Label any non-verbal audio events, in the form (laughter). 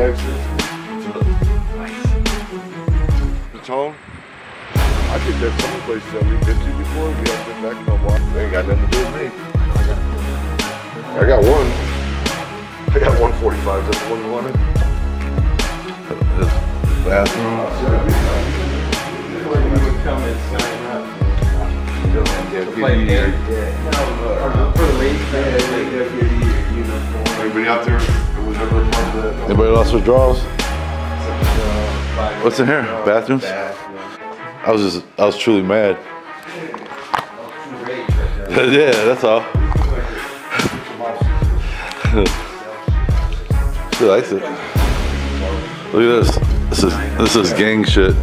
the exit. The tone? I think there's some places that we've been to before. We haven't been back in a while. They ain't got nothing to do with me. I got one. I got 145. That's the one you wanted? This bathroom. When you would come and sign up. Play game. For the ladies, they they go here your uniform. Anybody out there Anybody lost their drawers? What's in here? Bathrooms? I was just, I was truly mad. (laughs) yeah, that's all. (laughs) she likes it. Look at this. This is this is gang shit.